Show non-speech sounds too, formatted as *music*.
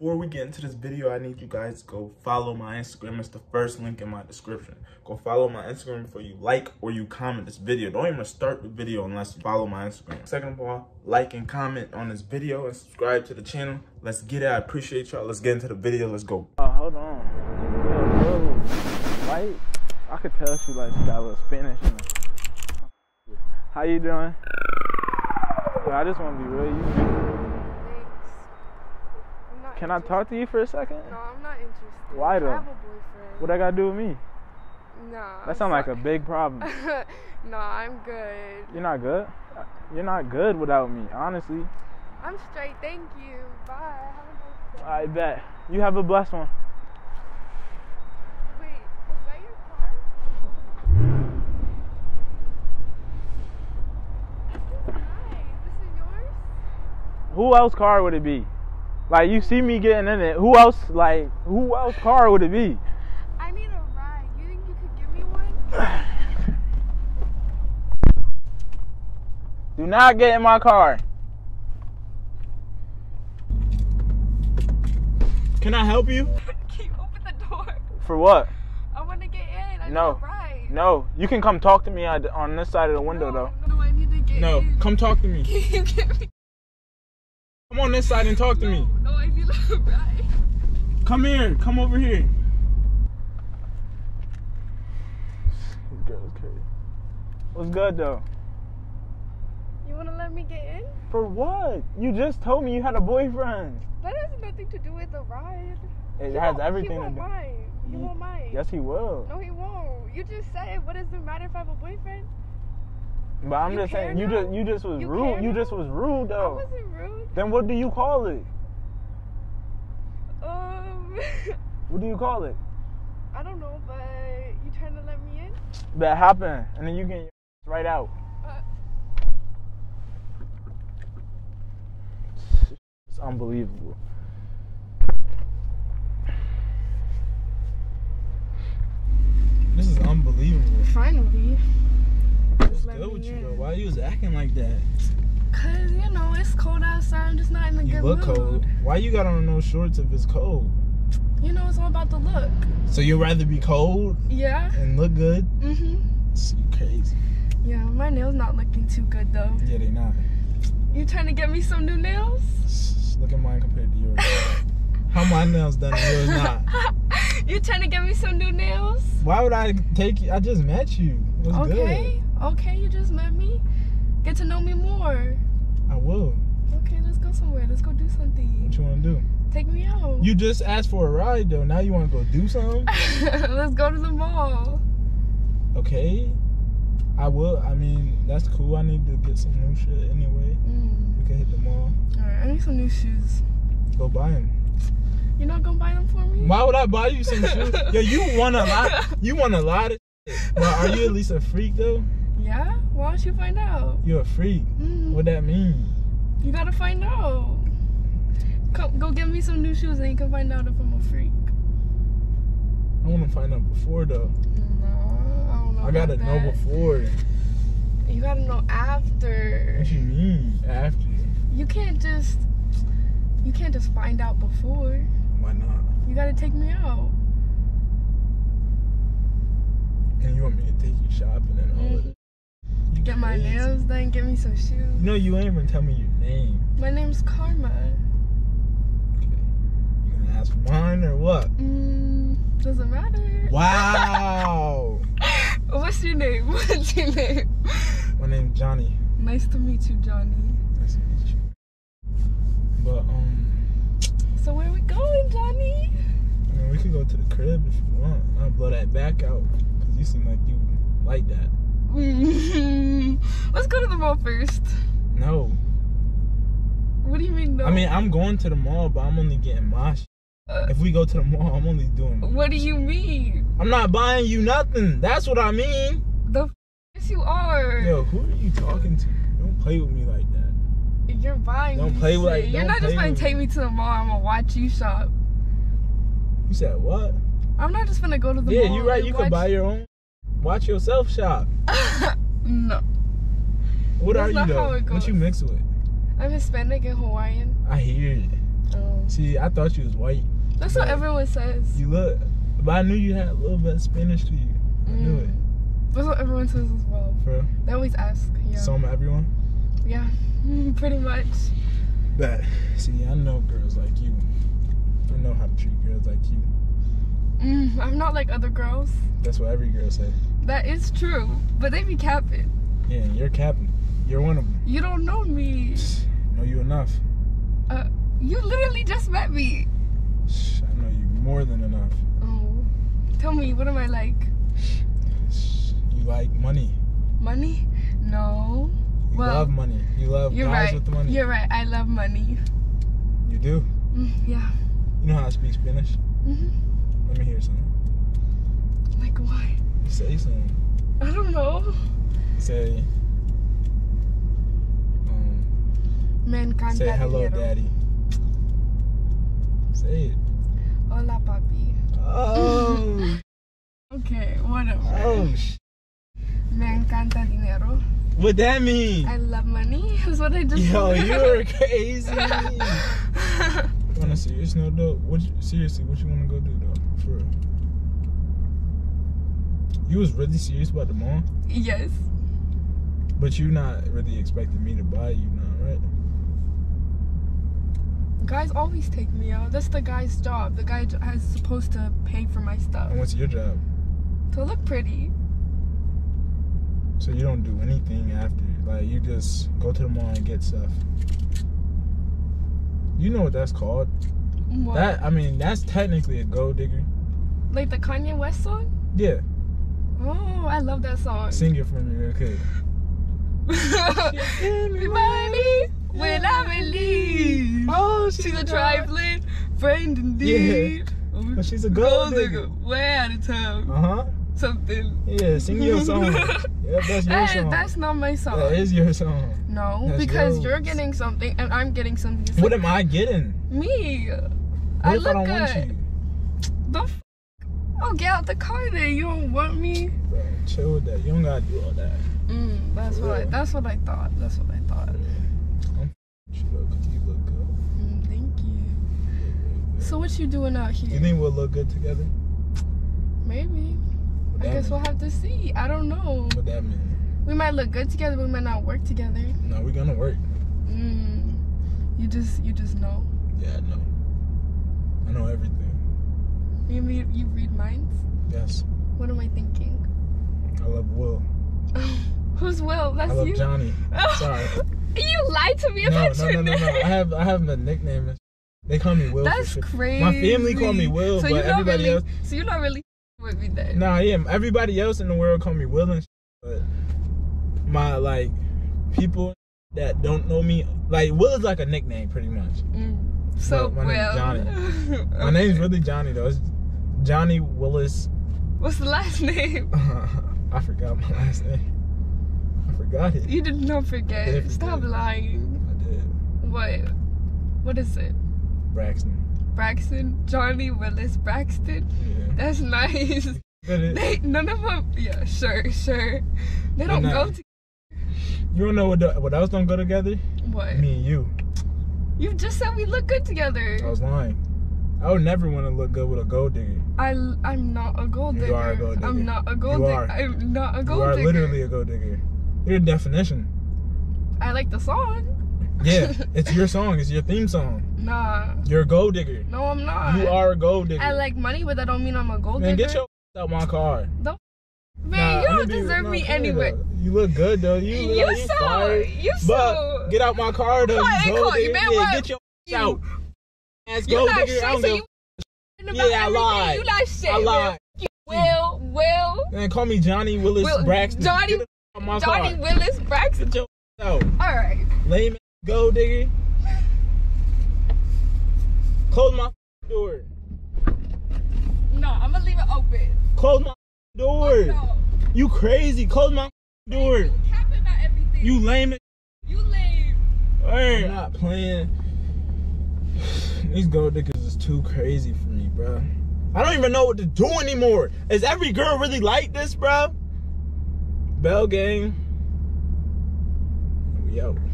Before we get into this video, I need you guys to go follow my Instagram. It's the first link in my description. Go follow my Instagram before you like or you comment this video. Don't even start the video unless you follow my Instagram. Second of all, like and comment on this video and subscribe to the channel. Let's get it. I appreciate y'all. Let's get into the video. Let's go. Oh, hold on. Yo. I could tell she like she got a little Spanish in her. How you doing? I just want to be real. You, can I talk to you for a second? No, I'm not interested. Why I though? have a boyfriend. What I gotta do with me? Nah. That sounds like a big problem. *laughs* no, I'm good. You're not good. You're not good without me, honestly. I'm straight. Thank you. Bye. Have a nice day. I bet. You have a blessed one. Wait, that your car? Hi, this is yours? Who else car would it be? Like you see me getting in it. Who else? Like who else car would it be? I need a ride. You think you could give me one? *sighs* Do not get in my car. Can I help you? *laughs* Can you open the door? For what? I want to get in. I No. need a ride. No, you can come talk to me on on this side of the window no, though. No, I need to get No, in. come talk to me. *laughs* Can you give me? Come on this side and talk to me. No, I need a ride. Come here. Come over here. This girl's crazy. What's good though? You want to let me get in? For what? You just told me you had a boyfriend. That has nothing to do with the ride. It He has won't- everything He to won't do. mind. He Ye- won't mm, mind. Yes, he will. No, he won't. You just said, what does it matter if I have a boyfriend? But I'm You just saying, you now? just you just was You rude. care You just was rude I though. wasn't rude. Then what do you call it? Um, *laughs* What do you call it? I don't know, but you trying to let me in? That happened, and then you get right out. Uh, It's unbelievable. This is unbelievable. finally. Good with you in. though? Why you was acting like that? Cause you know it's cold outside. I'm just not in a You good look mood. cold. Why you got on no shorts if it's cold? You know it's all about the look. So you'd rather be cold Yeah. and look good? Mm-hmm. It's crazy. Yeah, my nails not looking too good though. Yeah, they not. You trying to get me some new nails? Look at mine compared to yours. *laughs* How my nails done and yours not? *laughs* you trying to get me some new nails? Why would I take you? I just met you. What's Okay. Okay, you just met me. Get to know me more. I will. Okay, let's go somewhere. Let's go do something. What you want to do? Take me out. You just asked for a ride though. Now you want to go do something? *laughs* let's go to the mall. Okay. I will. I mean, that's cool. I need to get some new shit anyway. Mm. We can hit the mall. Alright, I need some new shoes. Go buy them. You're not gonna buy them for me? Why would I buy you some shoes? *laughs* Yo, you want a lot. You want a lot of. Shit. But are you at least a freak though? Yeah? Why don't you find out? You're a freak. Mm. What that mean? You gotta find out. Come, go get me some new shoes and you can find out if I'm a freak. I want to find out before though. No, I don't know. I gotta know before. You gotta know after. What you mean after? You can't just. You can't just find out before. Why not? You gotta take me out. And you want me to take you shopping and all of Mhm. that? Get my crazy. nails done. Get me some shoes. No, you ain't even tell me your name. My name's Karma. Okay. You gonna ask mine or what? Mm, doesn't matter. Wow. *laughs* What's your name? *laughs* What's your name? My name's Johnny. Nice to meet you, Johnny. Nice to meet you. But um, So where are we going, Johnny? I mean, we could go to the crib if you want. I'll blow that back out because you seem like you like that. Mall first. No. What do you mean no? I mean, I'm going to the mall, but I'm only getting my. Uh, if we go to the mall, I'm only doing. what do you mean? I'm not buying you nothing. That's what I mean. The f- yes you are. Yo, who are you talking to? Don't play with me like that. You're buying Don't play with- like, You're not just gonna take me. to the mall. I'm gonna watch you shop. You said what? I'm not just gonna go to the yeah, mall. Yeah, you're right. You could buy your own. Watch yourself shop. *laughs* no, What That's are you though? What you mix with? I'm Hispanic and Hawaiian. I hear it. Oh. See, I thought you was white. That's what everyone says. You look, but I knew you had a little bit of Spanish to you. I knew it. That's what everyone says as well. For real. They always ask. Yeah. some everyone. yeah. *laughs* Pretty much. But see, I know girls like you. I know how to treat girls like you. Mm, I'm not like other girls. That's what every girl say. That is true. But they be capping. Yeah, you're captain. You're one of them. You don't know me. *sighs* Know you enough. Uh, you literally just met me. I know you more than enough. Oh. Tell me, what am I like? You like money. Money? No. You Well, love money. You love You're guys right. with the money. You're right. I love money. You do. Mm, yeah. You know how to speak Spanish. hmm Let me hear something. Like why? Say something. I don't know. Say. Um, Me encanta say hello, dinero. daddy. Say it. Hola, papi. Oh. *laughs* Okay, whatever. oh. sh- Me encanta dinero. What that mean? I love money. *laughs* Is what I just Yo, said. you're crazy. On a serious note, though, what you, seriously, what you want to go do though? For real. You was really serious about the mall, yes. but you not really expecting me to buy you now, right? Guys always take me out. That's the guy's job. The guy is supposed to pay for my stuff. And what's your job? To look pretty. So you don't do anything after, like you just go to the mall and get stuff. You know what that's called? What? That I mean, that's technically a gold digger. like the Kanye West song? Yeah, Oh, I love that song. sing it for me real quick. *laughs* Me money when I believe. Oh, She's a trifling friend indeed. But she's a gold digger. Way out of town. Uh huh. Something. Yeah, sing your *laughs* song. yeah, that's your Hey, song. that's not my song. That is your song. no, that's because yours. you're getting something and I'm getting something. What am I getting? me. What I look I don't good. want you? The f- oh, get out the car then. You don't want me. Bro, chill with that. You don't gotta do all that. Mm, that's what. I, that's what I thought. That's what I thought. I'm you look good. Mm, thank you. So what you doing out here? you think we'll look good together? Maybe. What I guess mean? we'll have to see. I don't know. What that mean? We might look good together, but we might not work together. No, we're gonna work. Mm. You just you just know. Yeah, I know. I know everything. You read you read minds. Yes. What am I thinking? I love Will. *laughs* Who's Will? That's I love you. Johnny. *laughs* Sorry. You lied to me No, about no, your no, no, no. name. I have I have a nickname. They call me Will. That's crazy. My family call me Will, so but everybody really, else. So you're not really with me then. No, I am. Everybody else in the world call me Will and shit, but my like people that don't know me, like Will is like a nickname pretty much. Mm. So My- *laughs* my name's Will. Johnny. My Okay. name's really Johnny though. It's Johnny Willis. What's the last *laughs* name? *laughs* I forgot my last name. Forgot it. You did not forget. Did Stop forget. lying. I did. What? What is it? Braxton. Braxton? Johnny Willis Braxton? Yeah. That's nice. They none of them. Yeah, sure, sure. They don't go together. You don't know what the, what else don't go together? what? Me and you. You just said we look good together. I was lying. I would never want to look good with a gold digger. I I'm not a gold You digger. are a gold digger. I'm not a gold You digger. I'm not a gold You gold are literally a gold digger. You're definition. I like the song. *laughs* Yeah, it's your song. It's your theme song. Nah. You're a gold digger. No, I'm not. You are a gold digger. I like money, but that don't mean I'm a gold Man, digger. get your out my car. Don't. Man, Nah, you don't deserve nah, me anyway. You look good though. You, You look, you so- fire. you But so- get out my car though. I You gold digger. man, Yeah, get your You- out. Ass You're gold not digger. I shit, don't so give you about Yeah, I lied. You not shit. I lied. Will. Will, Will, Man, call me Johnny Willis Will- Braxton. Johnny- Get out my Oh Johnny car. Willis Braxton. Get your out. All right. Lame ass gold digger. Close my door. No, I'm gonna leave it open. Close my door. No. You crazy. Close my door. You capping about everything. You lame as You lame. I'm not playing. *sighs* These gold diggers is too crazy for me, bro. I don't even know what to do anymore. Is every girl really like this, bro? Bell gang. We out.